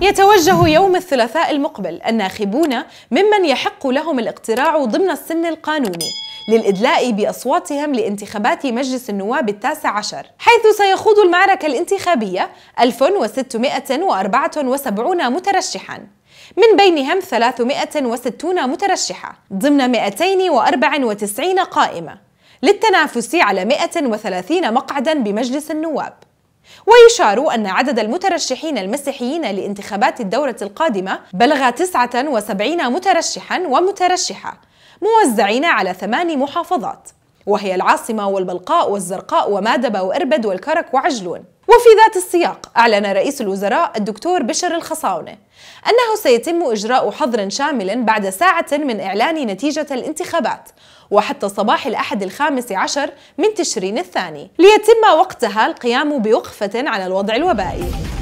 يتوجه يوم الثلاثاء المقبل الناخبون ممن يحق لهم الاقتراع ضمن السن القانوني للإدلاء بأصواتهم لانتخابات مجلس النواب التاسع عشر حيث سيخوض المعركة الانتخابية 1674 مترشحاً. من بينهم 360 مترشحة ضمن 294 قائمة للتنافس على 130 مقعدا بمجلس النواب. ويشار أن عدد المترشحين المسيحيين لانتخابات الدورة القادمة بلغ 79 مترشحا ومترشحة موزعين على ثمان محافظات وهي العاصمة والبلقاء والزرقاء ومادبة وإربد والكرك وعجلون. وفي ذات السياق أعلن رئيس الوزراء الدكتور بشر الخصاونة أنه سيتم إجراء حظر شامل بعد ساعة من إعلان نتيجة الانتخابات وحتى صباح الأحد الخامس عشر من تشرين الثاني ليتم وقتها القيام بوقفة على الوضع الوبائي.